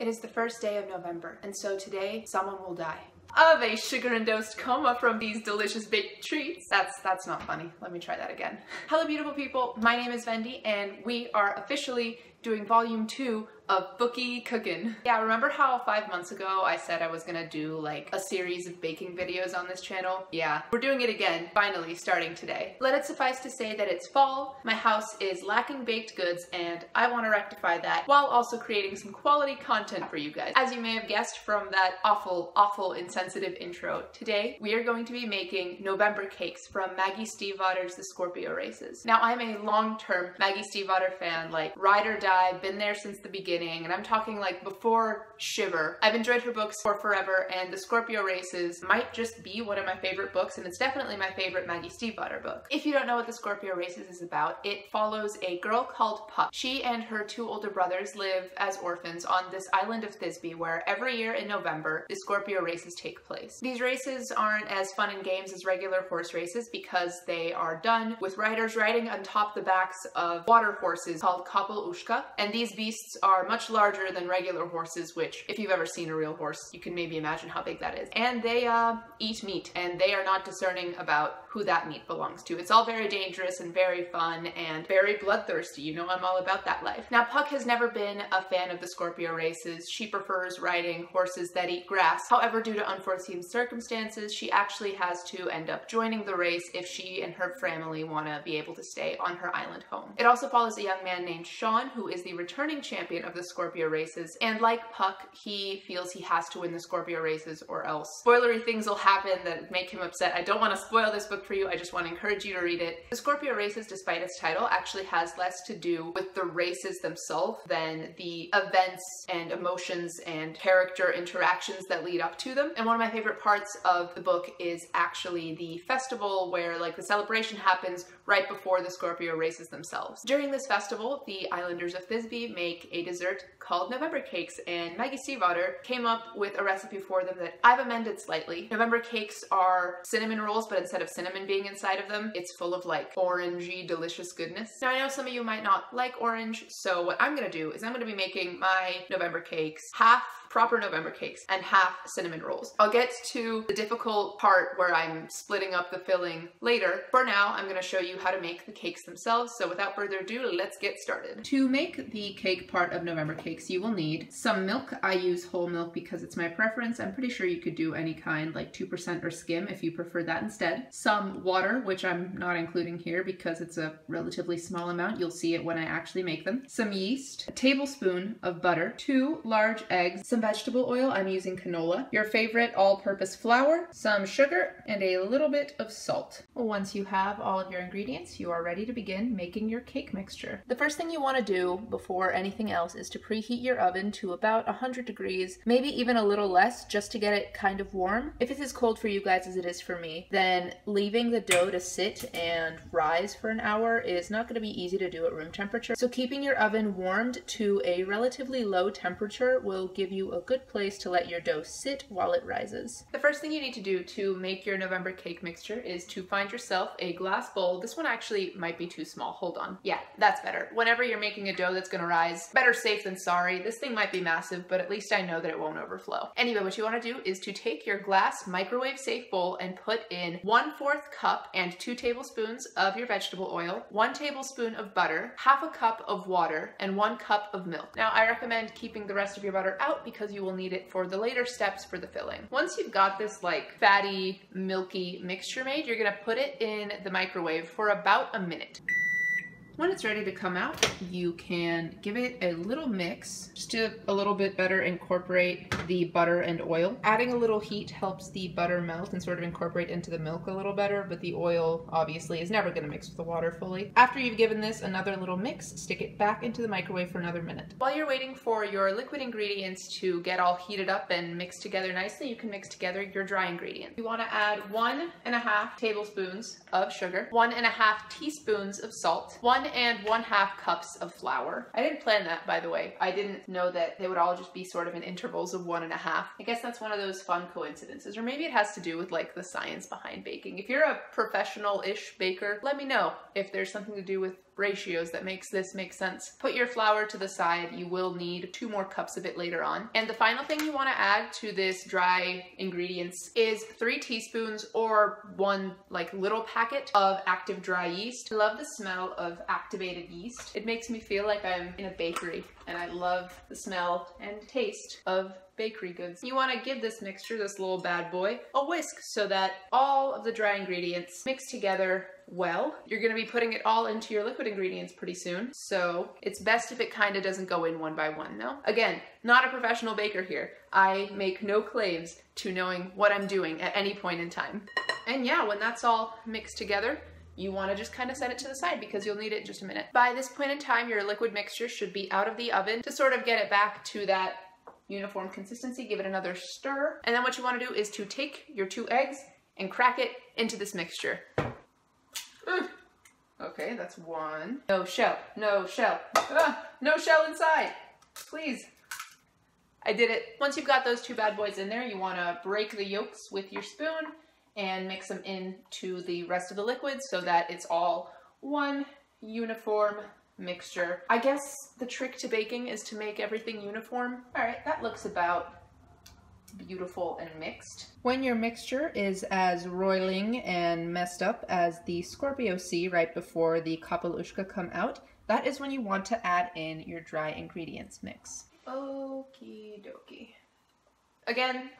It is the first day of November, and so today someone will die of a sugar-induced coma from these delicious baked treats. That's that's not funny. Let me try that again. Hello beautiful people, my name is Vendi and we are officially doing volume two of Bookie Cookin'. Yeah, remember how five months ago I said I was gonna do like a series of baking videos on this channel? Yeah, we're doing it again, finally, starting today. Let it suffice to say that it's fall, my house is lacking baked goods, and I want to rectify that while also creating some quality content for you guys. As you may have guessed from that awful, awful insensitive intro, today we are going to be making November cakes from Maggie Stiefvater's The Scorpio Races. Now, I'm a long-term Maggie Stiefvater fan, like ride or die, been there since the beginning, and I'm talking like before Shiver. I've enjoyed her books for forever, and The Scorpio Races might just be one of my favorite books, and it's definitely my favorite Maggie Stiefvater book. If you don't know what The Scorpio Races is about, it follows a girl called Puck. She and her two older brothers live as orphans on this island of Thisbe, where every year in November, the Scorpio races take place. These races aren't as fun and games as regular horse races because they are done with riders riding on top the backs of water horses called And these beasts are much larger than regular horses, which if you've ever seen a real horse, you can maybe imagine how big that is. And they uh, eat meat, and they are not discerning about who that meat belongs to. It's all very dangerous and very fun and very bloodthirsty. You know I'm all about that life. Now, Puck has never been a fan of the Scorpio races. She prefers riding horses that eat grass. However, due to unforeseen circumstances, she actually has to end up joining the race if she and her family want to be able to stay on her island home. It also follows a young man named Sean, who is the returning champion of the Scorpio races, and like Puck, he feels he has to win the Scorpio races or else spoilery things will happen that make him upset. I don't want to spoil this book for you, I just want to encourage you to read it. The Scorpio races, despite its title, actually has less to do with the races themselves than the events and emotions and character interactions that lead up to them. And one of my favorite parts of the book is actually the festival where like the celebration happens right before the Scorpio races themselves. During this festival, the islanders of Thisbe make a dessert called November cakes and Maggie Stiefvater came up with a recipe for them that I've amended slightly. November cakes are cinnamon rolls, but instead of cinnamon being inside of them, it's full of like orangey delicious goodness. Now I know some of you might not like orange, so what I'm gonna do is I'm gonna be making my November cakes half proper November cakes and half cinnamon rolls. I'll get to the difficult part where I'm splitting up the filling later. For now, I'm gonna show you how to make the cakes themselves. So without further ado, let's get started. To make the cake part of November cakes, you will need some milk. I use whole milk because it's my preference. I'm pretty sure you could do any kind, like 2% or skim if you prefer that instead. Some water, which I'm not including here because it's a relatively small amount. You'll see it when I actually make them. Some yeast, a tablespoon of butter, two large eggs, some some vegetable oil. I'm using canola. Your favorite all-purpose flour, some sugar, and a little bit of salt. Once you have all of your ingredients, you are ready to begin making your cake mixture. The first thing you want to do before anything else is to preheat your oven to about 100 degrees, maybe even a little less just to get it kind of warm. If it's as cold for you guys as it is for me, then leaving the dough to sit and rise for an hour is not going to be easy to do at room temperature. So keeping your oven warmed to a relatively low temperature will give you a good place to let your dough sit while it rises. The first thing you need to do to make your November cake mixture is to find yourself a glass bowl. This one actually might be too small. Hold on. Yeah, that's better. Whenever you're making a dough that's gonna rise, better safe than sorry. This thing might be massive, but at least I know that it won't overflow. Anyway, what you wanna do is to take your glass microwave safe bowl and put in one fourth cup and two tablespoons of your vegetable oil, one tablespoon of butter, half a cup of water, and one cup of milk. Now, I recommend keeping the rest of your butter out because because you will need it for the later steps for the filling. Once you've got this like fatty, milky mixture made, you're gonna put it in the microwave for about a minute. When it's ready to come out, you can give it a little mix just to a little bit better incorporate the butter and oil. Adding a little heat helps the butter melt and sort of incorporate into the milk a little better, but the oil obviously is never gonna mix with the water fully. After you've given this another little mix, stick it back into the microwave for another minute. While you're waiting for your liquid ingredients to get all heated up and mixed together nicely, you can mix together your dry ingredients. You wanna add one and a half tablespoons of sugar, one and a half teaspoons of salt, one and one half cups of flour. I didn't plan that, by the way. I didn't know that they would all just be sort of in intervals of one and a half. I guess that's one of those fun coincidences, or maybe it has to do with like the science behind baking. If you're a professional-ish baker, let me know if there's something to do with ratios that makes this make sense. Put your flour to the side. You will need two more cups of it later on. And the final thing you want to add to this dry ingredients is three teaspoons or one like little packet of active dry yeast. I love the smell of activated yeast. It makes me feel like I'm in a bakery and I love the smell and taste of bakery goods. You want to give this mixture, this little bad boy, a whisk so that all of the dry ingredients mix together well. You're going to be putting it all into your liquid ingredients pretty soon, so it's best if it kind of doesn't go in one by one, no? Again, not a professional baker here. I make no claims to knowing what I'm doing at any point in time. And yeah, when that's all mixed together, you want to just kind of set it to the side because you'll need it in just a minute. By this point in time, your liquid mixture should be out of the oven to sort of get it back to that uniform consistency. Give it another stir. And then what you want to do is to take your two eggs and crack it into this mixture. Mm. Okay, that's one. No shell, no shell. Ah, no shell inside, please. I did it. Once you've got those two bad boys in there, you want to break the yolks with your spoon and mix them into the rest of the liquid so that it's all one uniform mixture. I guess the trick to baking is to make everything uniform. All right, that looks about beautiful and mixed. When your mixture is as roiling and messed up as the Scorpio Sea right before the capaill uisce come out, that is when you want to add in your dry ingredients mix. Okie dokie. Again,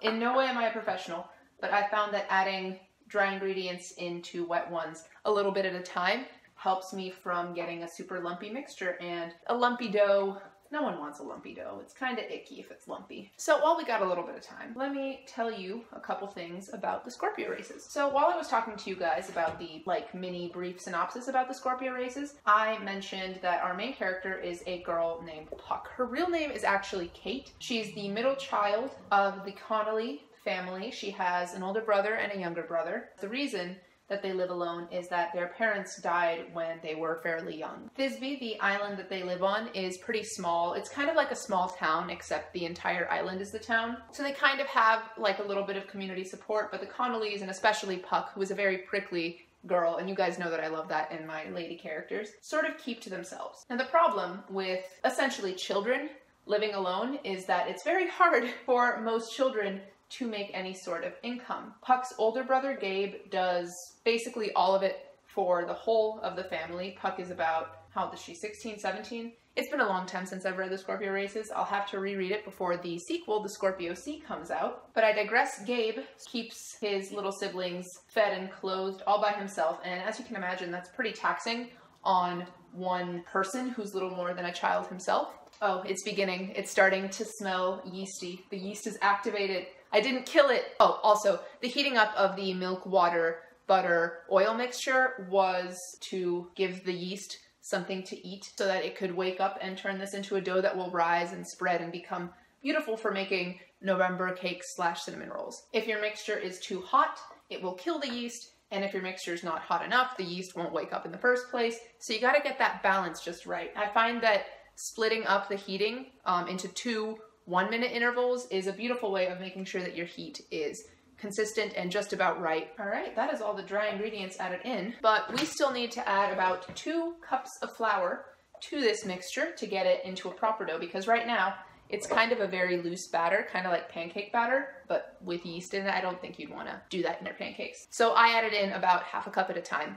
in no way am I a professional, but I found that adding dry ingredients into wet ones a little bit at a time helps me from getting a super lumpy mixture and a lumpy dough no one wants a lumpy dough. It's kind of icky if it's lumpy. So while we got a little bit of time, let me tell you a couple things about the Scorpio races. So while I was talking to you guys about the like mini brief synopsis about the Scorpio races, I mentioned that our main character is a girl named Puck. Her real name is actually Kate. She's the middle child of the Connolly family. She has an older brother and a younger brother. The reason that they live alone is that their parents died when they were fairly young. Thisbe, the island that they live on, is pretty small. It's kind of like a small town, except the entire island is the town. So they kind of have like a little bit of community support, but the Connollys, and especially Puck, who is a very prickly girl, and you guys know that I love that in my lady characters, sort of keep to themselves. And the problem with essentially children living alone is that it's very hard for most children to make any sort of income. Puck's older brother Gabe does basically all of it for the whole of the family. Puck is about, how old is she, 16, 17? It's been a long time since I've read the Scorpio races. I'll have to reread it before the sequel, The Scorpio Sea, comes out. But I digress. Gabe keeps his little siblings fed and clothed all by himself, and as you can imagine, that's pretty taxing on one person who's little more than a child himself. Oh, it's beginning. It's starting to smell yeasty. The yeast is activated. I didn't kill it. Oh, also, the heating up of the milk, water, butter, oil mixture was to give the yeast something to eat so that it could wake up and turn this into a dough that will rise and spread and become beautiful for making November cakes slash cinnamon rolls. If your mixture is too hot, it will kill the yeast, and if your mixture is not hot enough, the yeast won't wake up in the first place. So you gotta get that balance just right. I find that splitting up the heating um, into two one minute intervals is a beautiful way of making sure that your heat is consistent and just about right. All right, that is all the dry ingredients added in, but we still need to add about two cups of flour to this mixture to get it into a proper dough because right now it's kind of a very loose batter, kind of like pancake batter, but with yeast in it. I don't think you'd want to do that in your pancakes. So I added in about half a cup at a time.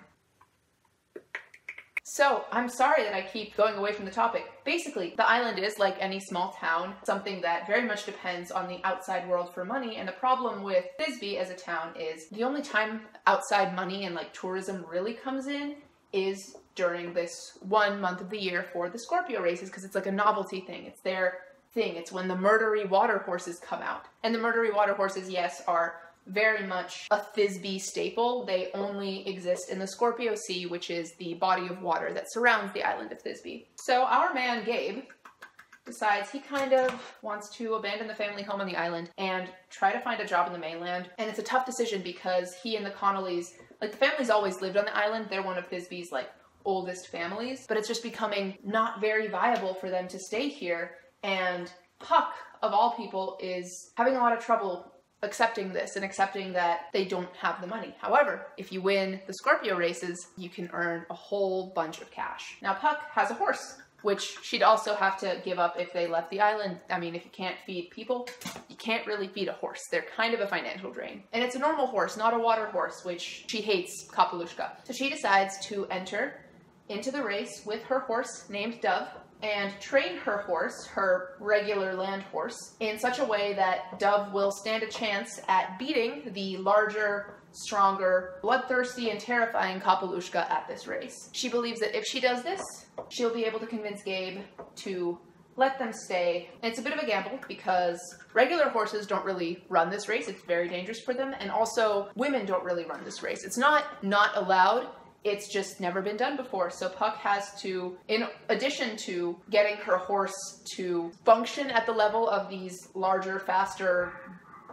So, I'm sorry that I keep going away from the topic. Basically, the island is, like any small town, something that very much depends on the outside world for money, and the problem with Thisbe as a town is the only time outside money and like tourism really comes in is during this one month of the year for the Scorpio races because it's like a novelty thing. It's their thing. It's when the murdery water horses come out. And the murdery water horses, yes, are very much a Thisbe staple. They only exist in the Scorpio Sea, which is the body of water that surrounds the island of Thisbe. So our man Gabe decides he kind of wants to abandon the family home on the island and try to find a job in the mainland. And it's a tough decision because he and the Connollys, like the family's always lived on the island. They're one of Thisbe's like oldest families, but it's just becoming not very viable for them to stay here. And Puck, of all people, is having a lot of trouble accepting this and accepting that they don't have the money. However, if you win the Scorpio races, you can earn a whole bunch of cash. Now, Puck has a horse, which she'd also have to give up if they left the island. I mean, if you can't feed people, you can't really feed a horse. They're kind of a financial drain. And it's a normal horse, not a water horse, which she hates capaill uisce. So she decides to enter into the race with her horse named Dove and train her horse, her regular land horse, in such a way that Dove will stand a chance at beating the larger, stronger, bloodthirsty, and terrifying capaill uisce at this race. She believes that if she does this, she'll be able to convince Gabe to let them stay. It's a bit of a gamble because regular horses don't really run this race. It's very dangerous for them. And also, women don't really run this race. It's not not allowed, it's just never been done before. So Puck has to, in addition to getting her horse to function at the level of these larger, faster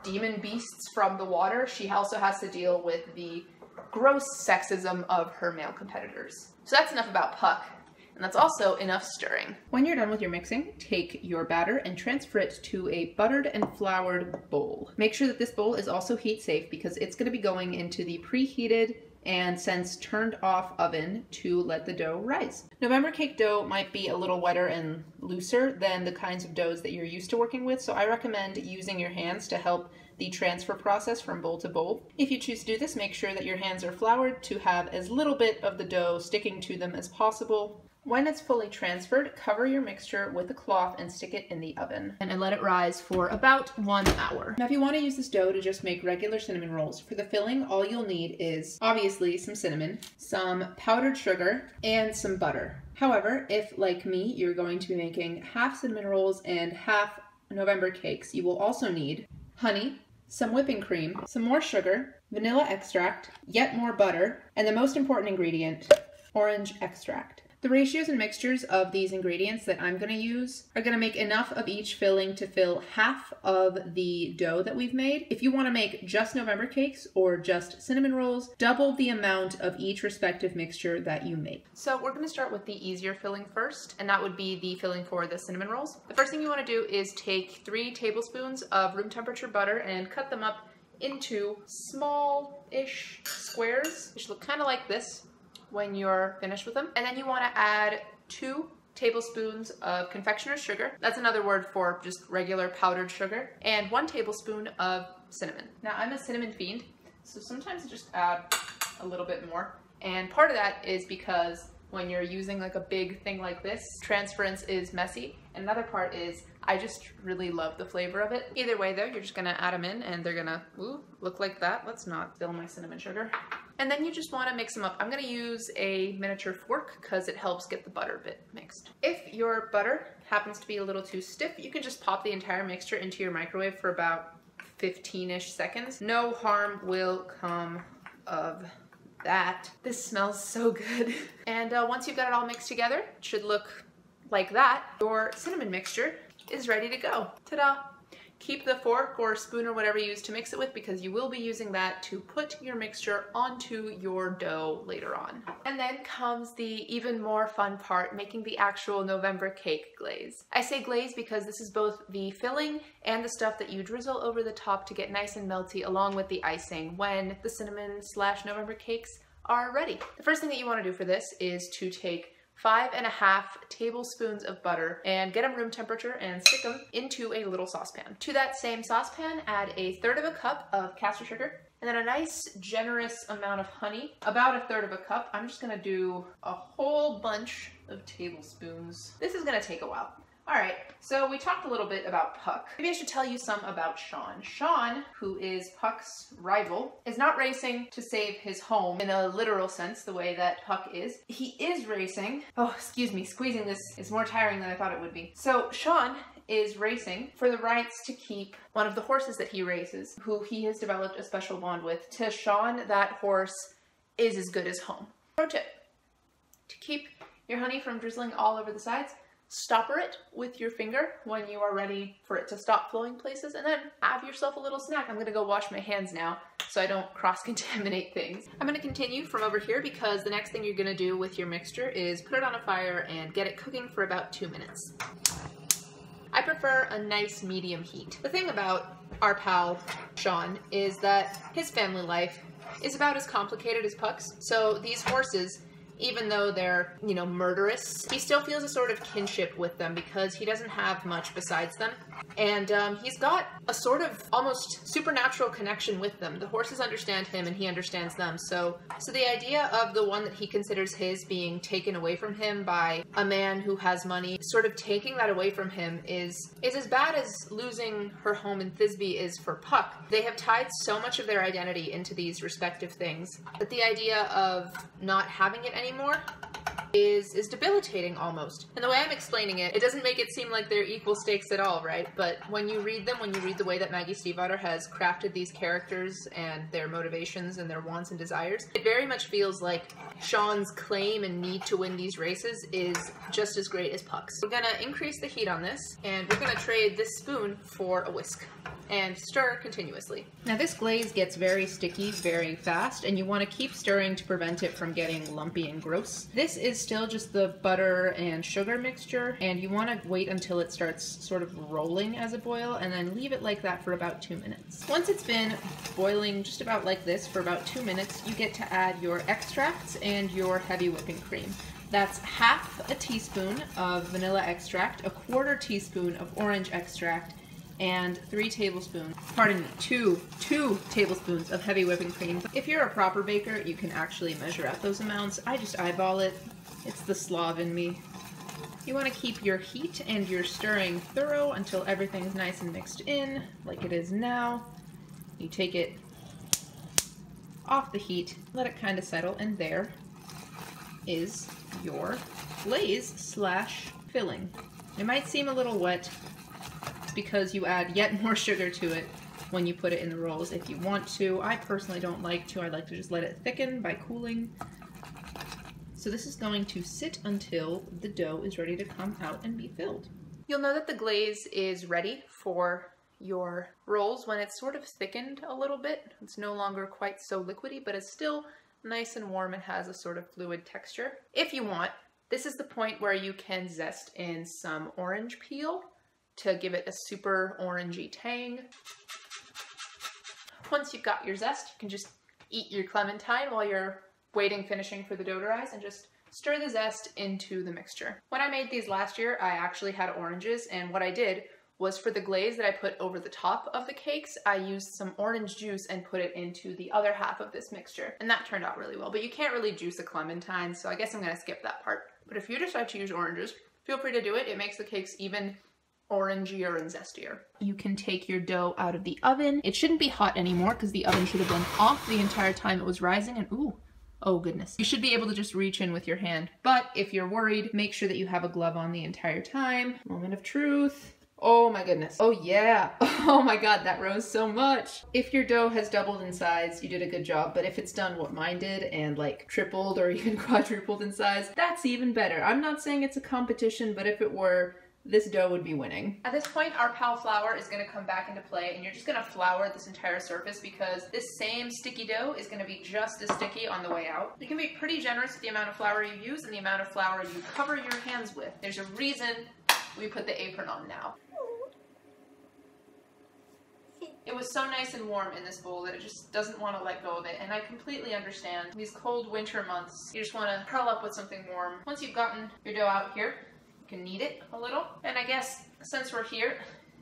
demon beasts from the water, she also has to deal with the gross sexism of her male competitors. So that's enough about Puck. And that's also enough stirring. When you're done with your mixing, take your batter and transfer it to a buttered and floured bowl. Make sure that this bowl is also heat safe because it's going to be going into the preheated and since turned off oven to let the dough rise. November cake dough might be a little wetter and looser than the kinds of doughs that you're used to working with, so I recommend using your hands to help the transfer process from bowl to bowl. If you choose to do this, make sure that your hands are floured to have as little bit of the dough sticking to them as possible. When it's fully transferred, cover your mixture with a cloth and stick it in the oven. And let it rise for about one hour. Now if you want to use this dough to just make regular cinnamon rolls, for the filling all you'll need is obviously some cinnamon, some powdered sugar, and some butter. However, if like me, you're going to be making half cinnamon rolls and half November cakes, you will also need honey, some whipping cream, some more sugar, vanilla extract, yet more butter, and the most important ingredient, orange extract. The ratios and mixtures of these ingredients that I'm going to use are going to make enough of each filling to fill half of the dough that we've made. If you want to make just November cakes or just cinnamon rolls, double the amount of each respective mixture that you make. So we're going to start with the easier filling first, and that would be the filling for the cinnamon rolls. The first thing you want to do is take three tablespoons of room temperature butter and cut them up into small-ish squares, which look kind of like this when you're finished with them. And then you want to add two tablespoons of confectioner's sugar. That's another word for just regular powdered sugar. And one tablespoon of cinnamon. Now I'm a cinnamon fiend, so sometimes I just add a little bit more. And part of that is because when you're using like a big thing like this, transference is messy. And another part is I just really love the flavor of it. Either way though, you're just gonna add them in and they're gonna ooh, look like that. Let's not spill my cinnamon sugar. And then you just wanna mix them up. I'm gonna use a miniature fork because it helps get the butter bit mixed. If your butter happens to be a little too stiff, you can just pop the entire mixture into your microwave for about 15-ish seconds. No harm will come of that. This smells so good. And uh, once you've got it all mixed together, it should look like that. Your cinnamon mixture is ready to go. Ta-da! Keep the fork or spoon or whatever you use to mix it with because you will be using that to put your mixture onto your dough later on. And then comes the even more fun part, making the actual November cake glaze. I say glaze because this is both the filling and the stuff that you drizzle over the top to get nice and melty along with the icing when the cinnamon slash November cakes are ready. The first thing that you want to do for this is to take five and a half tablespoons of butter and get them room temperature and stick them into a little saucepan. To that same saucepan, add a third of a cup of caster sugar and then a nice generous amount of honey, about a third of a cup. I'm just gonna do a whole bunch of tablespoons. This is gonna take a while. All right, so we talked a little bit about Puck. Maybe I should tell you some about Sean. Sean, who is Puck's rival, is not racing to save his home in a literal sense, the way that Puck is. He is racing. Oh, excuse me, squeezing this is more tiring than I thought it would be. So Sean is racing for the rights to keep one of the horses that he races, who he has developed a special bond with. To Sean, that horse is as good as home. Pro tip, to keep your honey from drizzling all over the sides, stopper it with your finger when you are ready for it to stop flowing places and then have yourself a little snack. I'm gonna go wash my hands now so I don't cross-contaminate things. I'm gonna continue from over here because the next thing you're gonna do with your mixture is put it on a fire and get it cooking for about two minutes. I prefer a nice medium heat. The thing about our pal Sean is that his family life is about as complicated as Puck's. So these horses even though they're, you know, murderous, he still feels a sort of kinship with them because he doesn't have much besides them. And um, he's got a sort of almost supernatural connection with them. The horses understand him and he understands them. So, so the idea of the one that he considers his being taken away from him by a man who has money, sort of taking that away from him is is as bad as losing her home in Thisbe is for Puck. They have tied so much of their identity into these respective things that the idea of not having it anymore anymore is is debilitating almost. And the way I'm explaining it, it doesn't make it seem like they're equal stakes at all, right? But when you read them, when you read the way that Maggie Stiefvater has crafted these characters and their motivations and their wants and desires, it very much feels like Sean's claim and need to win these races is just as great as Puck's. We're gonna increase the heat on this, and we're gonna trade this spoon for a whisk and stir continuously. Now this glaze gets very sticky very fast and you want to keep stirring to prevent it from getting lumpy and gross. This is still just the butter and sugar mixture and you want to wait until it starts sort of rolling as a boil and then leave it like that for about two minutes. Once it's been boiling just about like this for about two minutes, you get to add your extracts and your heavy whipping cream. That's half a teaspoon of vanilla extract, a quarter teaspoon of orange extract, and three tablespoons, pardon me, two, two tablespoons of heavy whipping cream. If you're a proper baker, you can actually measure out those amounts. I just eyeball it. It's the Slav in me. You want to keep your heat and your stirring thorough until everything's nice and mixed in, like it is now. You take it off the heat, let it kind of settle, and there is your glaze slash filling. It might seem a little wet, because you add yet more sugar to it when you put it in the rolls if you want to. I personally don't like to. I like to just let it thicken by cooling. So this is going to sit until the dough is ready to come out and be filled. You'll know that the glaze is ready for your rolls when it's sort of thickened a little bit. It's no longer quite so liquidy, but it's still nice and warm and has a sort of fluid texture. If you want, this is the point where you can zest in some orange peel to give it a super orangey tang. Once you've got your zest, you can just eat your clementine while you're waiting finishing for the dough to rise and just stir the zest into the mixture. When I made these last year, I actually had oranges and what I did was for the glaze that I put over the top of the cakes, I used some orange juice and put it into the other half of this mixture. And that turned out really well, but you can't really juice a clementine, so I guess I'm gonna skip that part. But if you decide to use oranges, feel free to do it. It makes the cakes even orangier and zestier. You can take your dough out of the oven. It shouldn't be hot anymore because the oven should have been off the entire time it was rising and ooh, oh goodness. You should be able to just reach in with your hand. But if you're worried, make sure that you have a glove on the entire time. Moment of truth. Oh my goodness. Oh yeah. Oh my god, that rose so much. If your dough has doubled in size, you did a good job. But if it's done what mine did and like tripled or even quadrupled in size, that's even better. I'm not saying it's a competition, but if it were, this dough would be winning. At this point, our pal flour is gonna come back into play and you're just gonna flour this entire surface because this same sticky dough is gonna be just as sticky on the way out. You can be pretty generous with the amount of flour you use and the amount of flour you cover your hands with. There's a reason we put the apron on now. It was so nice and warm in this bowl that it just doesn't want to let go of it, and I completely understand. These cold winter months, you just want to curl up with something warm. Once you've gotten your dough out here, can knead it a little. And I guess since we're here,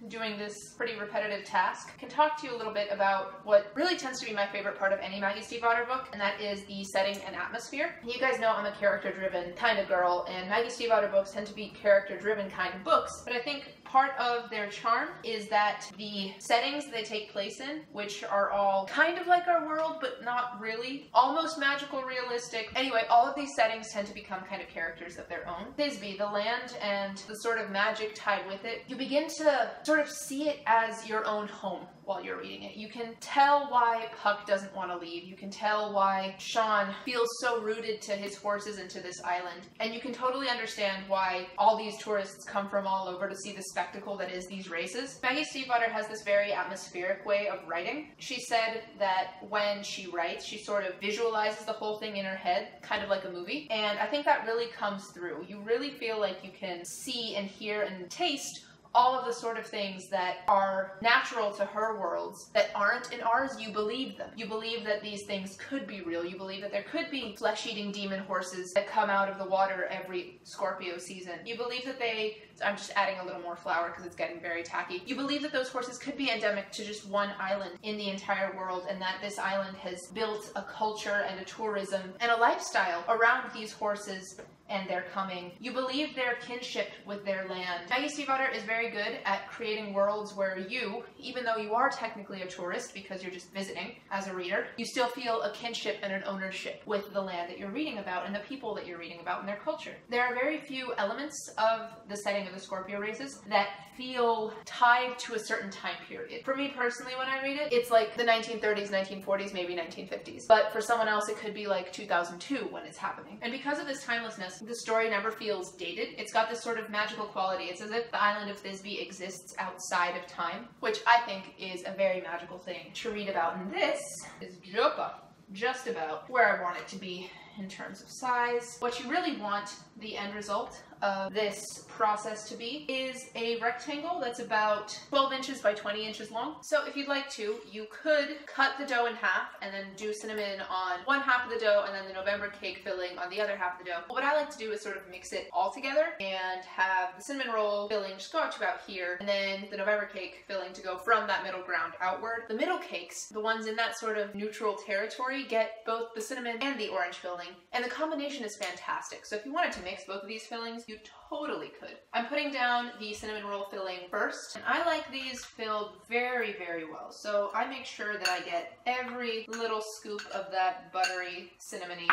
doing this pretty repetitive task, I can talk to you a little bit about what really tends to be my favorite part of any Maggie Stiefvater book, and that is the setting and atmosphere. You guys know I'm a character-driven kind of girl, and Maggie Stiefvater books tend to be character-driven kind of books, but I think part of their charm is that the settings they take place in, which are all kind of like our world, but not really, almost magical realistic. Anyway, all of these settings tend to become kind of characters of their own. Thisbe, the land and the sort of magic tied with it, you begin to sort of see it as your own home while you're reading it. You can tell why Puck doesn't want to leave. You can tell why Sean feels so rooted to his horses and to this island. And you can totally understand why all these tourists come from all over to see the spectacle that is these races. Maggie Stiefvater has this very atmospheric way of writing. She said that when she writes, she sort of visualizes the whole thing in her head, kind of like a movie. And I think that really comes through. You really feel like you can see and hear and taste all of the sort of things that are natural to her worlds that aren't in ours, you believe them. You believe that these things could be real. You believe that there could be flesh-eating demon horses that come out of the water every Scorpio season. You believe that they, I'm just adding a little more flour because it's getting very tacky. You believe that those horses could be endemic to just one island in the entire world and that this island has built a culture and a tourism and a lifestyle around these horses and their coming. You believe their kinship with their land. Maggie Stiefvater is very good at creating worlds where you, even though you are technically a tourist because you're just visiting as a reader, you still feel a kinship and an ownership with the land that you're reading about and the people that you're reading about and their culture. There are very few elements of the setting of the Scorpio races that feel tied to a certain time period. For me personally, when I read it, it's like the 1930s, 1940s, maybe 1950s. But for someone else, it could be like 2002 when it's happening. And because of this timelessness, the story never feels dated. It's got this sort of magical quality. It's as if the island of Thisbe exists outside of time, which I think is a very magical thing to read about. And this is Joppa, just about where I want it to be in terms of size. What you really want the end result of this process to be is a rectangle that's about 12 inches by 20 inches long. So if you'd like to, you could cut the dough in half and then do cinnamon on one half of the dough and then the November cake filling on the other half of the dough. But what I like to do is sort of mix it all together and have the cinnamon roll filling just go out to about here and then the November cake filling to go from that middle ground outward. The middle cakes, the ones in that sort of neutral territory, get both the cinnamon and the orange filling and the combination is fantastic. So if you wanted to mix both of these fillings, you totally could. I'm putting down the cinnamon roll filling first, and I like these filled very, very well. So I make sure that I get every little scoop of that buttery, cinnamony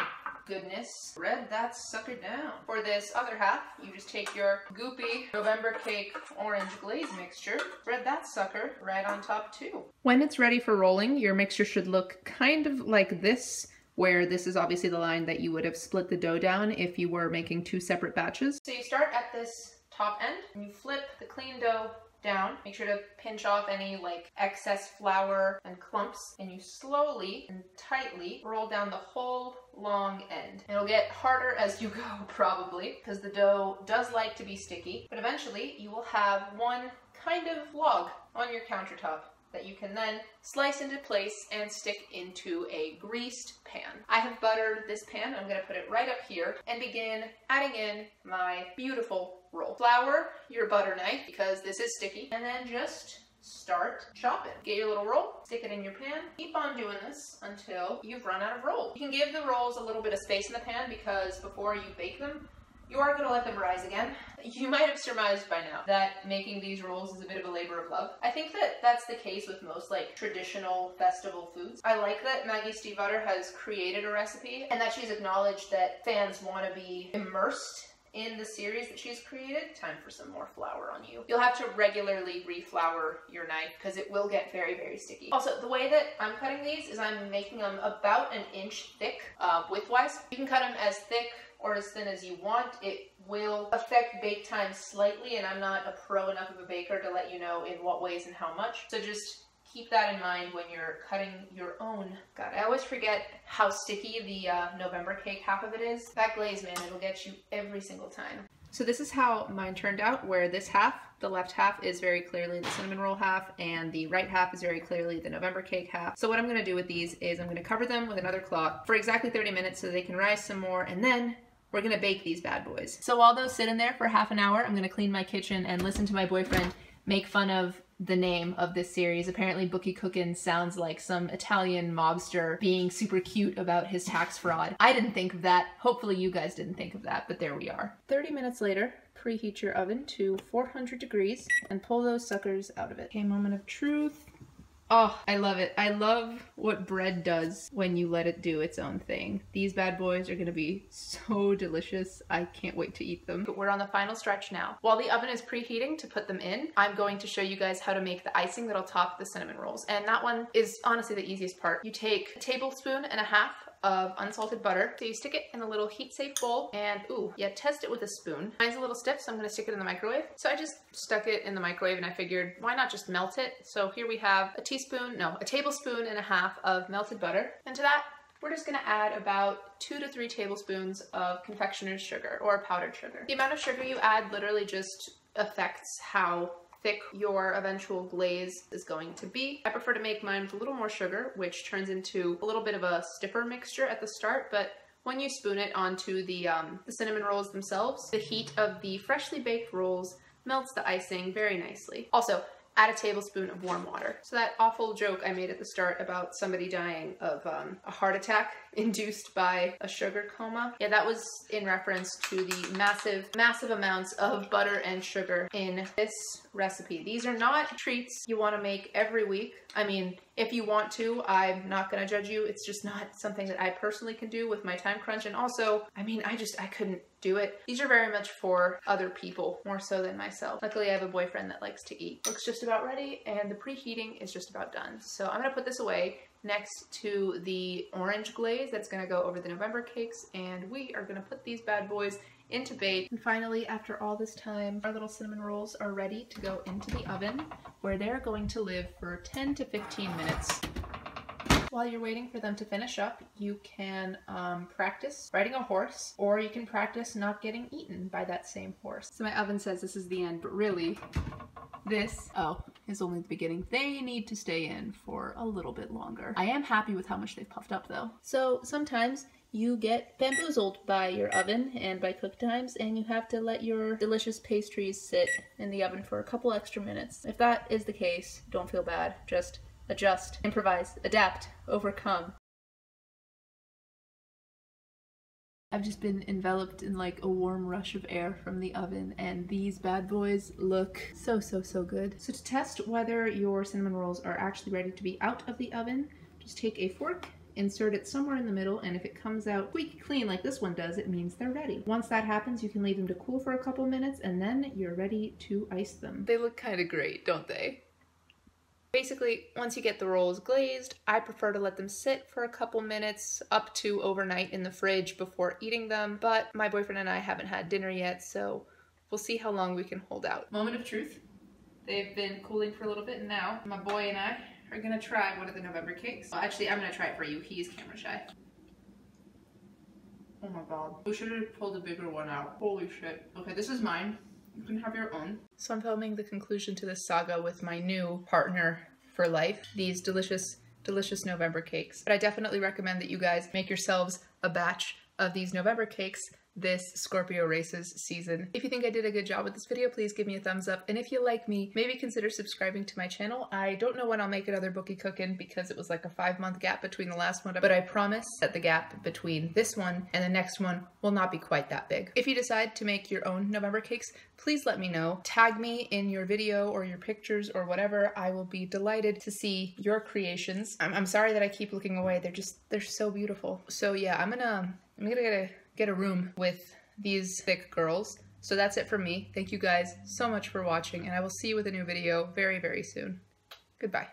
goodness. Spread that sucker down. For this other half, you just take your goopy November cake orange glaze mixture, spread that sucker right on top too. When it's ready for rolling, your mixture should look kind of like this where this is obviously the line that you would have split the dough down if you were making two separate batches. So you start at this top end and you flip the clean dough down. Make sure to pinch off any like excess flour and clumps and you slowly and tightly roll down the whole long end. It'll get harder as you go probably because the dough does like to be sticky, but eventually you will have one kind of log on your countertop that you can then slice into place and stick into a greased pan. I have buttered this pan. I'm going to put it right up here and begin adding in my beautiful roll. Flour your butter knife because this is sticky and then just start chopping. Get your little roll, stick it in your pan, keep on doing this until you've run out of roll. You can give the rolls a little bit of space in the pan because before you bake them, you are going to let them rise again. You might have surmised by now that making these rolls is a bit of a labor of love. I think that that's the case with most like traditional festival foods. I like that Maggie Stiefvater has created a recipe and that she's acknowledged that fans want to be immersed in the series that she's created. Time for some more flour on you. You'll have to regularly reflour your knife because it will get very, very sticky. Also, the way that I'm cutting these is I'm making them about an inch thick uh, widthwise. You can cut them as thick or as thin as you want. It will affect bake time slightly, and I'm not a pro enough of a baker to let you know in what ways and how much. So just keep that in mind when you're cutting your own. God, I always forget how sticky the uh, November cake half of it is. That glaze, man, it'll get you every single time. So this is how mine turned out, where this half, the left half, is very clearly the cinnamon roll half, and the right half is very clearly the November cake half. So what I'm gonna do with these is I'm gonna cover them with another cloth for exactly 30 minutes so they can rise some more, and then we're gonna bake these bad boys. So while those sit in there for half an hour, I'm gonna clean my kitchen and listen to my boyfriend make fun of the name of this series. Apparently Bookie Cookin sounds like some Italian mobster being super cute about his tax fraud. I didn't think of that. Hopefully you guys didn't think of that, but there we are. 30 minutes later, preheat your oven to 400 degrees and pull those suckers out of it. Okay, moment of truth. Oh, I love it. I love what bread does when you let it do its own thing. These bad boys are gonna be so delicious. I can't wait to eat them. But we're on the final stretch now. While the oven is preheating to put them in, I'm going to show you guys how to make the icing that'll top the cinnamon rolls. And that one is honestly the easiest part. You take a tablespoon and a half of unsalted butter. So you stick it in a little heat safe bowl and ooh, yeah, test it with a spoon. Mine's a little stiff, so I'm gonna stick it in the microwave. So I just stuck it in the microwave and I figured why not just melt it? So here we have a teaspoon, no, a tablespoon and a half of melted butter. And to that, we're just gonna add about two to three tablespoons of confectioner's sugar or powdered sugar. The amount of sugar you add literally just affects how thick your eventual glaze is going to be. I prefer to make mine with a little more sugar, which turns into a little bit of a stiffer mixture at the start, but when you spoon it onto the, um, the cinnamon rolls themselves, the heat of the freshly baked rolls melts the icing very nicely. Also, add a tablespoon of warm water. So that awful joke I made at the start about somebody dying of um, a heart attack induced by a sugar coma. Yeah, that was in reference to the massive, massive amounts of butter and sugar in this recipe. These are not treats you want to make every week. I mean, if you want to, I'm not going to judge you. It's just not something that I personally can do with my time crunch. And also, I mean, I just, I couldn't do it. These are very much for other people, more so than myself. Luckily, I have a boyfriend that likes to eat. Looks just about ready, and the preheating is just about done. So I'm gonna put this away next to the orange glaze that's gonna go over the November cakes, and we are gonna put these bad boys into bake. And finally, after all this time, our little cinnamon rolls are ready to go into the oven, where they're going to live for 10 to 15 minutes. While you're waiting for them to finish up, you can um, practice riding a horse, or you can practice not getting eaten by that same horse. So my oven says this is the end, but really, this, oh, is only the beginning. They need to stay in for a little bit longer. I am happy with how much they've puffed up though. So sometimes you get bamboozled by your oven and by cook times and you have to let your delicious pastries sit in the oven for a couple extra minutes. If that is the case, don't feel bad. Just adjust, improvise, adapt, overcome. I've just been enveloped in like a warm rush of air from the oven and these bad boys look so so so good. So to test whether your cinnamon rolls are actually ready to be out of the oven, just take a fork insert it somewhere in the middle, and if it comes out squeaky clean like this one does, it means they're ready. Once that happens, you can leave them to cool for a couple minutes, and then you're ready to ice them. They look kind of great, don't they? Basically, once you get the rolls glazed, I prefer to let them sit for a couple minutes up to overnight in the fridge before eating them, but my boyfriend and I haven't had dinner yet, so we'll see how long we can hold out. Moment of truth. They've been cooling for a little bit, now my boy and I are gonna try one of the November cakes. Well, actually, I'm gonna try it for you. He's camera shy. Oh my god. We should have pulled a bigger one out. Holy shit. Okay, this is mine. You can have your own. So I'm filming the conclusion to this saga with my new partner for life, these delicious, delicious November cakes. But I definitely recommend that you guys make yourselves a batch of these November cakes this Scorpio Races season. If you think I did a good job with this video, please give me a thumbs up. And if you like me, maybe consider subscribing to my channel. I don't know when I'll make another bookie cooking because it was like a five month gap between the last one, but I promise that the gap between this one and the next one will not be quite that big. If you decide to make your own November cakes, please let me know. Tag me in your video or your pictures or whatever. I will be delighted to see your creations. I'm, I'm sorry that I keep looking away. They're just, they're so beautiful. So yeah, I'm gonna, I'm gonna get a get a room with these thick girls. So that's it for me. Thank you guys so much for watching, and I will see you with a new video very, very soon. Goodbye.